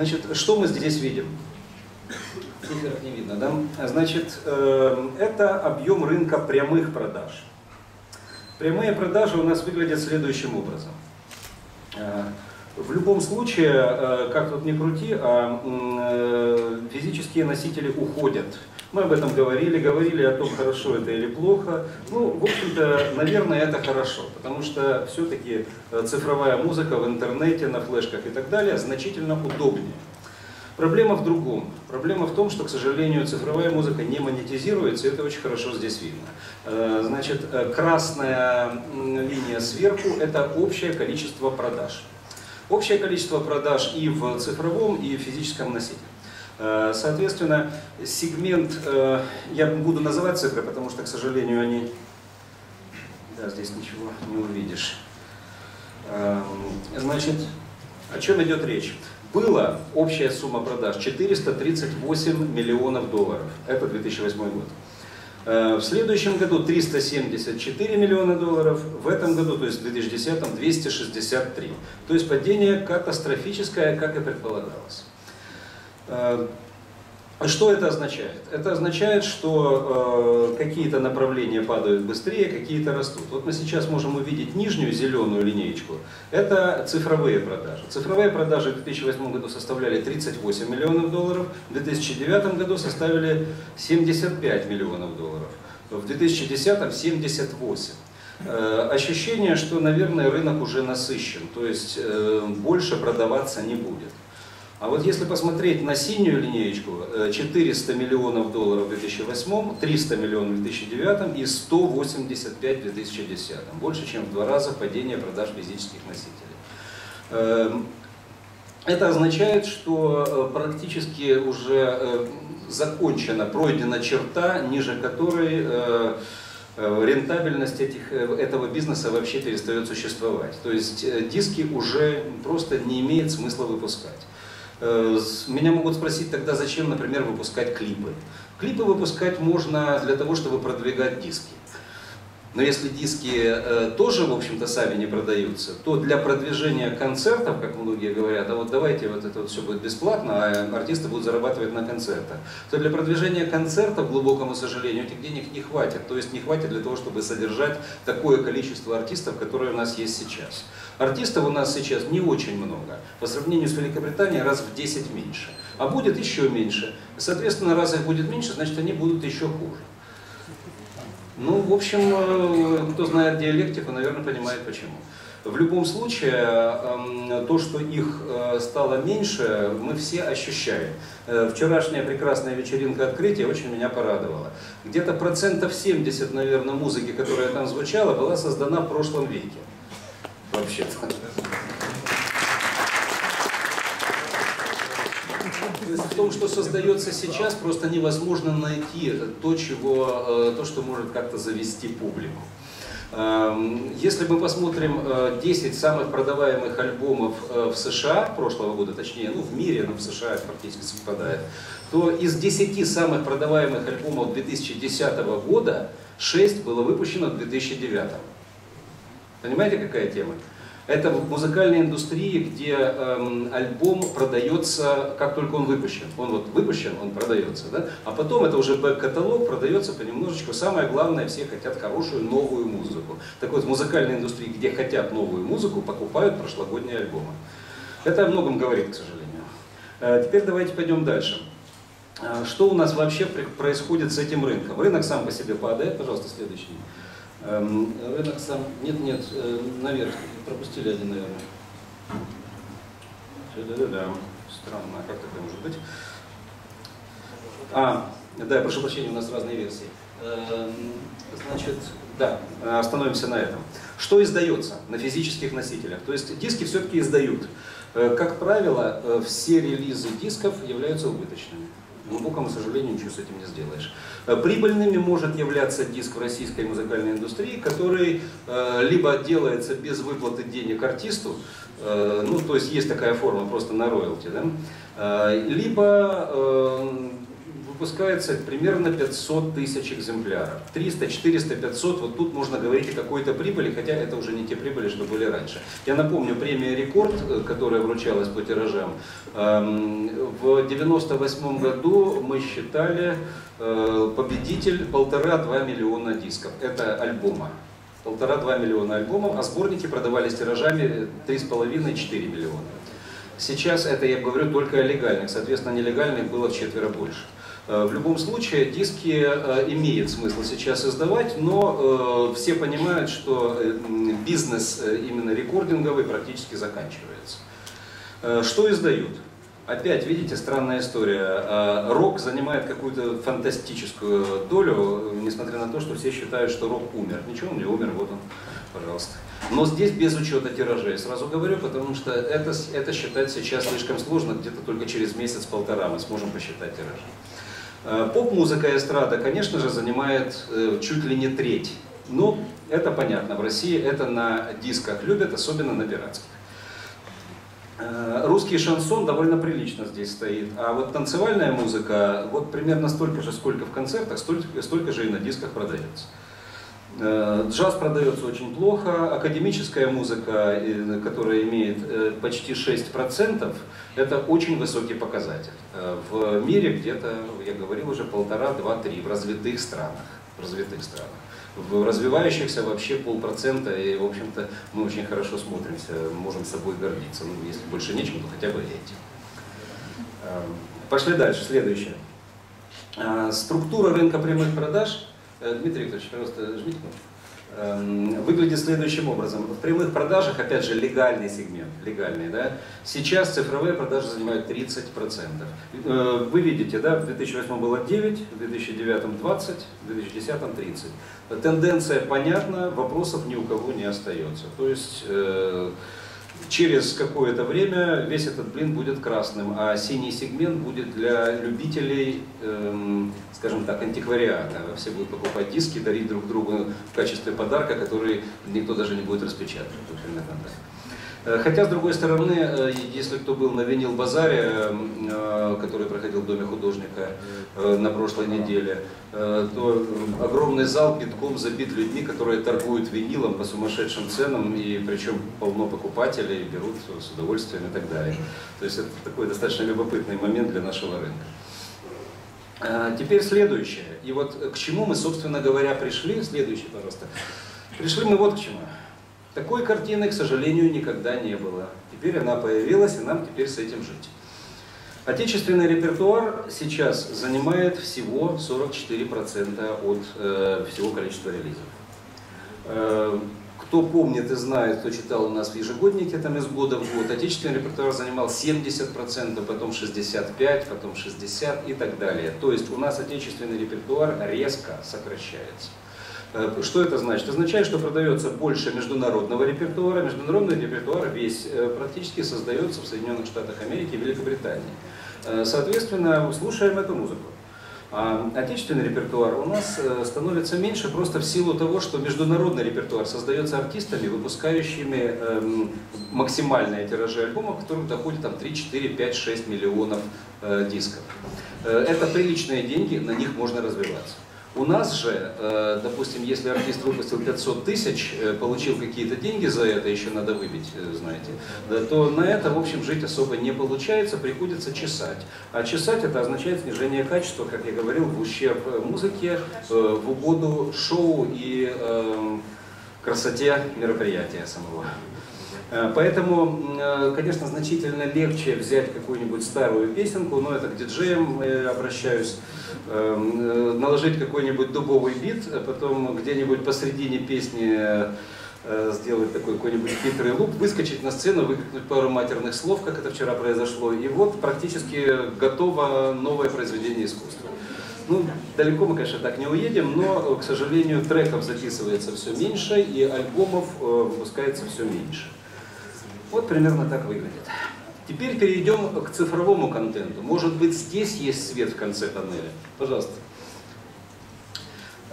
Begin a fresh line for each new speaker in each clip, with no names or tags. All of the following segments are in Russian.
Значит, что мы здесь видим? Циферок не видно, да? Значит, э, это объем рынка прямых продаж. Прямые продажи у нас выглядят следующим образом. Э, в любом случае, э, как тут ни крути, а э, физические носители уходят. Мы об этом говорили, говорили о том, хорошо это или плохо. Ну, в общем-то, наверное, это хорошо, потому что все-таки э, цифровая музыка в интернете, на флешках и так далее значительно удобнее. Проблема в другом. Проблема в том, что, к сожалению, цифровая музыка не монетизируется, и это очень хорошо здесь видно. Значит, красная линия сверху – это общее количество продаж. Общее количество продаж и в цифровом, и в физическом носителе. Э, соответственно, сегмент, э, я буду называть цифры, потому что, к сожалению, они... Да, здесь ничего не увидишь. Эм, значит, о чем идет речь? Была общая сумма продаж 438 миллионов долларов. Это 2008 год. Э, в следующем году 374 миллиона долларов, в этом году, то есть в 2010, 263. То есть падение катастрофическое, как и предполагалось. Э, что это означает? Это означает, что э, какие-то направления падают быстрее, какие-то растут. Вот мы сейчас можем увидеть нижнюю зеленую линеечку. Это цифровые продажи. Цифровые продажи в 2008 году составляли 38 миллионов долларов, в 2009 году составили 75 миллионов долларов, в 2010 78. Э, ощущение, что, наверное, рынок уже насыщен, то есть э, больше продаваться не будет. А вот если посмотреть на синюю линеечку, 400 э, миллионов долларов в 2008, 300 миллионов в 2009 и 185 в 2010. Больше, чем в два раза падение продаж физических носителей. Эм, это означает, что э, практически уже э, закончена, пройдена черта, ниже которой рентабельность этих, этого бизнеса вообще перестает существовать. То есть диски уже просто не имеет смысла выпускать. Э, меня могут спросить тогда, зачем, например, выпускать клипы. Клипы выпускать можно для того, чтобы продвигать диски. Но если диски э, тоже, в общем-то, сами не продаются, то для продвижения концертов, как многие говорят, а вот давайте вот это вот все будет бесплатно, а артисты будут зарабатывать на концертах, то для продвижения концертов, к глубокому сожалению, этих денег не хватит. То есть не хватит для того, чтобы содержать такое количество артистов, которые у нас есть сейчас. Артистов у нас сейчас не очень много. По сравнению с Великобританией раз в 10 меньше. А будет еще меньше. Соответственно, раз их будет меньше, значит они будут еще хуже. Ну, в общем, э, кто знает диалектику, наверное, понимает почему. В любом случае, эм, то, что их э, стало меньше, мы все ощущаем. Э, вчерашняя прекрасная вечеринка открытия очень меня порадовала. Где-то процентов 70, наверное, музыки, которая там звучала, была создана в прошлом веке. Вообще-то. в том, что создается сейчас, просто невозможно найти то, чего, э, то что может как-то завести публику. Эм, если мы посмотрим 10 э, самых продаваемых альбомов э, в США прошлого года, точнее, ну в мире, но в США это практически совпадает, то из 10 самых продаваемых альбомов 2010 года 6 было выпущено в 2009. Понимаете, какая тема? Это в музыкальной индустрии, где эм, альбом продается, как только он выпущен. Он вот выпущен, он продается, да? а потом это уже бэк-каталог продается понемножечку. Самое главное, все хотят хорошую новую музыку. Так вот, в музыкальной индустрии, где хотят новую музыку, покупают прошлогодние альбомы. Это о многом говорит, к сожалению. Э, теперь давайте пойдем дальше. Э, что у нас вообще происходит с этим рынком? Рынок сам по себе падает. Пожалуйста, следующий. Эм, рынок сам... Нет, нет, э, наверх. Пропустили один, наверное. Да-да-да. Странно, а как такое может быть? А, да, я прошу прощения, у нас разные версии. Эм, значит, да, остановимся на этом. Что издается на физических носителях? То есть диски все-таки издают. Э, как правило, э, все релизы дисков являются убыточными глубокому сожалению, ничего с этим не сделаешь. Э, прибыльными может являться диск в российской музыкальной индустрии, который э, либо делается без выплаты денег артисту, э, ну, то есть есть такая форма просто на роялти, да, либо выпускается примерно 500 тысяч экземпляров. 300, 400, 500, вот тут можно говорить о какой-то прибыли, хотя это уже не те прибыли, что были раньше. Я напомню, премия «Рекорд», э, которая вручалась по тиражам, эм, в 98 году мы считали э, победитель полтора-два миллиона дисков. Это альбома. Полтора-два миллиона альбомов, а сборники продавались тиражами 3,5-4 миллиона. Сейчас это я говорю только о легальных, соответственно, нелегальных было в четверо больше. Э, в любом случае, диски э, имеет смысл сейчас издавать, но э, все понимают, что бизнес именно рекординговый практически заканчивается. Что издают? Опять, видите, странная история. Рок занимает какую-то фантастическую долю, несмотря на то, что все считают, что рок умер. Ничего, он не умер, вот он, пожалуйста. Но здесь без учета тиражей, сразу говорю, потому что это, это считать сейчас слишком сложно, где-то только через месяц-полтора мы сможем посчитать тиражи. Э, поп-музыка и эстрада, конечно же, занимает э, чуть ли не треть. Но это понятно, в России это на дисках любят, особенно на пиратских. Э, русский шансон довольно прилично здесь стоит, а вот танцевальная музыка вот примерно столько же, сколько в концертах, столько, столько же и на дисках продается. Э, джаз продается очень плохо, академическая музыка, э, которая имеет э, почти 6%, это очень высокий показатель. В мире где-то, я говорил уже, полтора, два, три в развитых странах. В развитых странах. В развивающихся вообще полпроцента, и, в общем-то, мы очень хорошо смотримся, можем собой гордиться. Ну, если больше нечем, то хотя бы этим. Пошли дальше, следующее. Структура рынка прямых продаж – Дмитрий Викторович, пожалуйста, жмите. Эм, выглядит следующим образом. В прямых продажах, опять же, легальный сегмент, легальный, да, сейчас цифровые продажи занимают 30%. Э, вы видите, да, в 2008 было 9, в 2009 20, в 2010 30. Тенденция понятна, вопросов ни у кого не остается. То есть э, через какое-то время весь этот блин будет красным, а синий сегмент будет для любителей, эм, скажем так, антиквариата. Все будут покупать диски, дарить друг другу в качестве подарка, который никто даже не будет распечатывать. Примерно так. Э, хотя, с другой стороны, э, если кто был на винил-базаре, э, который проходил в Доме художника на прошлой неделе, то огромный зал битком забит людьми, которые торгуют винилом по сумасшедшим ценам, и причем полно покупателей, берут с удовольствием и так далее. То есть это такой достаточно любопытный момент для нашего рынка. Теперь следующее. И вот к чему мы, собственно говоря, пришли. Следующее, пожалуйста. Пришли мы вот к чему. Такой картины, к сожалению, никогда не было. Теперь она появилась, и нам теперь с этим жить. Отечественный репертуар сейчас занимает всего 44% от э, всего количества релизов. Э, кто помнит и знает, кто читал у нас в ежегоднике там из года в год, отечественный репертуар занимал 70%, потом 65%, потом 60% и так далее. То есть у нас отечественный репертуар резко сокращается. Э, что это значит? Означает, что продается больше международного репертуара. Международный репертуар весь э, практически создается в Соединенных Штатах Америки и Великобритании. Э, соответственно, слушаем эту музыку. А отечественный репертуар у нас становится меньше просто в силу того, что международный репертуар создается артистами, выпускающими эм, максимальные тиражи альбомов, которым доходит там, 3, 4, 5, 6 миллионов э, дисков. Это приличные деньги, на них можно развиваться. У нас же, э, допустим, если артист выпустил 500 тысяч, э, получил какие-то деньги за это, еще надо выбить, э, знаете, то на это, в общем, жить особо не получается, приходится чесать. А чесать это означает снижение качества, как я говорил, в ущерб музыке, в угоду шоу и красоте мероприятия самого. Поэтому, конечно, значительно легче взять какую-нибудь старую песенку, но это к диджеям обращаюсь, Эм, э, наложить какой-нибудь дубовый бит, а потом где-нибудь посредине песни э, сделать такой какой-нибудь хитрый луп, выскочить на сцену, выкрикнуть пару матерных слов, как это вчера произошло, и вот практически готово новое произведение искусства. Ну, далеко мы, конечно, так не уедем, но, к сожалению, треков записывается все меньше, и альбомов э, выпускается все меньше. Вот примерно так выглядит. Теперь перейдем к цифровому контенту. Может быть, здесь есть свет в конце тоннеля? Пожалуйста.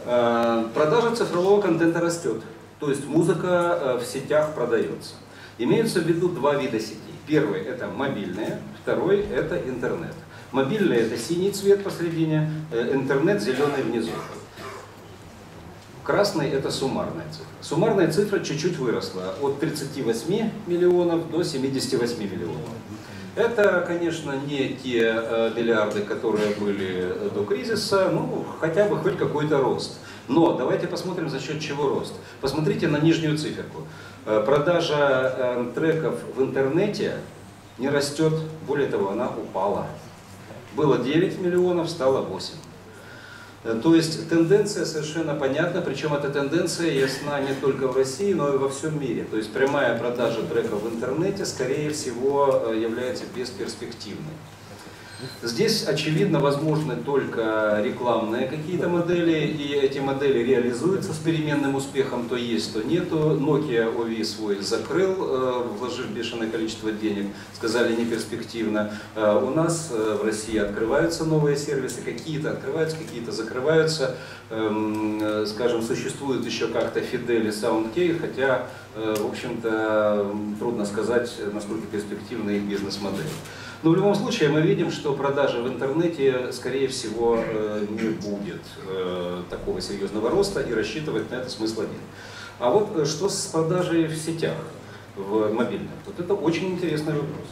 Э, продажа цифрового контента растет. То есть музыка э, в сетях продается. Имеются в виду два вида сетей. Первый – это мобильные, второй – это интернет. Мобильный это синий цвет посередине, э, интернет зеленый внизу. Красный это суммарная цифра. Суммарная цифра чуть-чуть выросла от 38 миллионов до 78 миллионов. Это, конечно, не те э, миллиарды, которые были до кризиса, ну, хотя бы хоть какой-то рост. Но давайте посмотрим, за счет чего рост. Посмотрите на нижнюю циферку. Э, продажа э, треков в интернете не растет, более того, она упала. Было 9 миллионов, стало 8. Э, то есть тенденция совершенно понятна, причем эта тенденция ясна не только в России, но и во всем мире. То есть прямая продажа треков в интернете, скорее всего, является бесперспективной. Здесь, очевидно, возможны только рекламные какие-то модели, и эти модели реализуются с переменным успехом, то есть, то нету. Nokia OV свой закрыл, э, вложив бешеное количество денег, сказали не перспективно. Э, у нас э, в России открываются новые сервисы, какие-то открываются, какие-то закрываются. Эм, скажем, существует еще как-то Fidel и SoundKey, хотя, в общем-то, трудно сказать, насколько перспективны их бизнес-модели. Но в любом случае мы видим, что продажи в интернете, скорее всего, э, не будет э, такого серьезного роста и рассчитывать на это смысла нет. А вот э, что с продажей в сетях, в мобильных? Вот это очень интересный вопрос,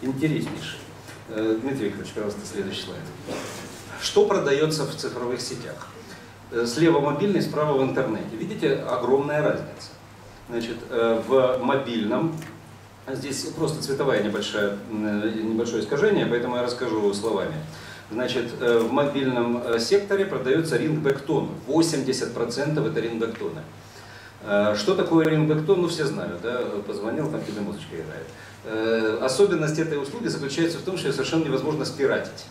интереснейший. Дмитрий Викторович, пожалуйста, следующий слайд. Что продается в цифровых сетях? Слева мобильный, справа в интернете. Видите, огромная разница. Значит, в мобильном Здесь просто цветовая небольшая, небольшое искажение, поэтому я расскажу словами. Значит, э, в мобильном э, секторе продается рингбэктон. 80% это рингбэктоны. Э, что такое рингбэктон? Ну, все знают, да? Позвонил, там тебе музычка играет. Особенность этой услуги заключается в том, что ее совершенно невозможно спиратить.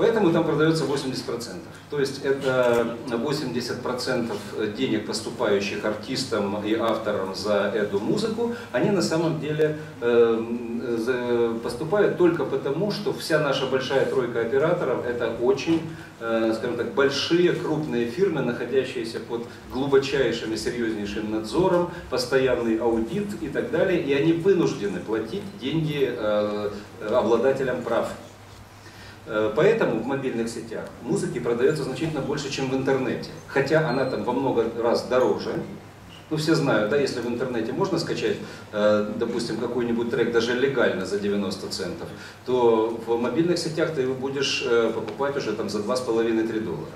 Поэтому там продается 80%. То есть это 80% денег, поступающих артистам и авторам за эту музыку, они на самом деле э, поступают только потому, что вся наша большая тройка операторов это очень, э, скажем так, большие, крупные фирмы, находящиеся под глубочайшим и серьезнейшим надзором, постоянный аудит и так далее, и они вынуждены платить деньги э, обладателям прав поэтому в мобильных сетях музыки продается значительно больше, чем в интернете. Хотя она там во много раз дороже. Ну, все знают, да, если в интернете можно скачать, э, допустим, какой-нибудь трек даже легально за 90 центов, то в мобильных сетях ты его будешь э, покупать уже там за 2,5-3 доллара.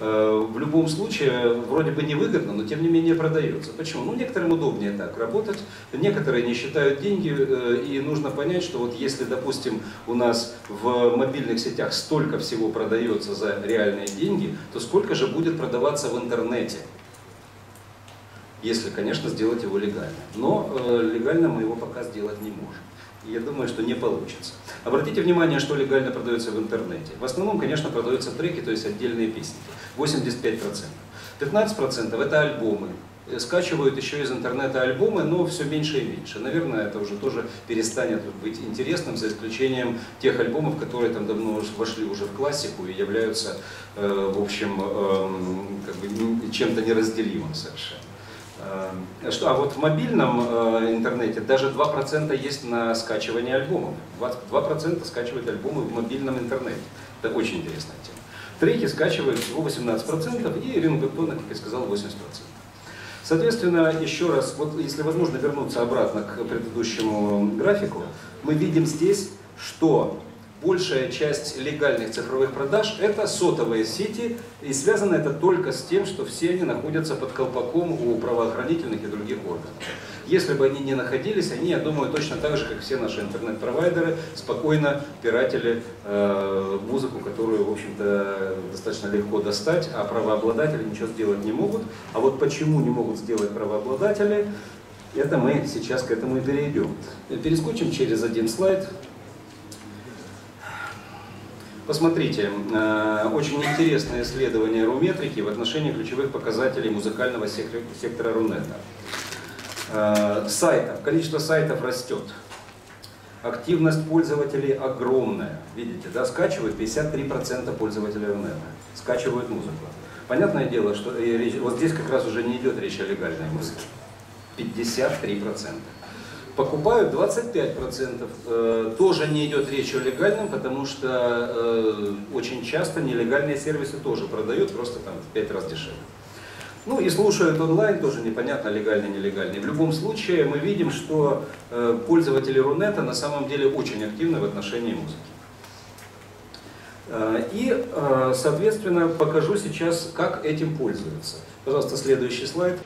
Э, в любом случае вроде бы невыгодно, но тем не менее продается. Почему? Ну, некоторым удобнее так работать, некоторые не считают деньги, и нужно понять, что вот если, допустим, у нас в мобильных сетях столько всего продается за реальные деньги, то сколько же будет продаваться в интернете? Если, конечно, сделать его легально. Но э, легально мы его пока сделать не можем я думаю, что не получится. Обратите внимание, что легально продается в интернете. В основном, конечно, продаются треки, то есть отдельные песни. 85%. 15% это альбомы. Скачивают еще из интернета альбомы, но все меньше и меньше. Наверное, это уже тоже перестанет быть интересным, за исключением тех альбомов, которые там давно вошли уже в классику и являются, э, в общем, э, как бы чем-то неразделимым совершенно. Э, что, а вот в мобильном э, интернете даже 2% есть на скачивание альбомов. 2% скачивают альбомы в мобильном интернете. Это очень интересная тема. Треки скачивают всего 18% и рингтоны, как я сказал, 80%. Соответственно, еще раз, вот если возможно вернуться обратно к предыдущему графику, мы видим здесь, что большая часть легальных цифровых продаж это сотовые сети, и связано это только с тем, что все они находятся под колпаком у правоохранительных и других органов. Если бы они не находились, они, я думаю, точно так же, как все наши интернет-провайдеры, спокойно пиратели э, музыку, которую, в общем-то, достаточно легко достать, а правообладатели ничего сделать не могут. А вот почему не могут сделать правообладатели, это мы сейчас к этому и перейдем. Перескочим через один слайд. Посмотрите, э, очень интересное исследование Руметрики в отношении ключевых показателей музыкального сектора Рунета. Э, сайтов, количество сайтов растет. Активность пользователей огромная. Видите, да, скачивают 53% пользователей Рунета. Скачивают музыку. Понятное дело, что вот здесь как раз уже не идет речь о легальной музыке. 53%. Покупают 25%. Э, тоже не идет речь о легальном, потому что э, очень часто нелегальные сервисы тоже продают, просто там в 5 раз дешевле. Ну и слушают онлайн, тоже непонятно, легальный, нелегальный. В любом случае мы видим, что э, пользователи Рунета на самом деле очень активны в отношении музыки. И, соответственно, покажу сейчас, как этим пользуются. Пожалуйста, следующий слайд.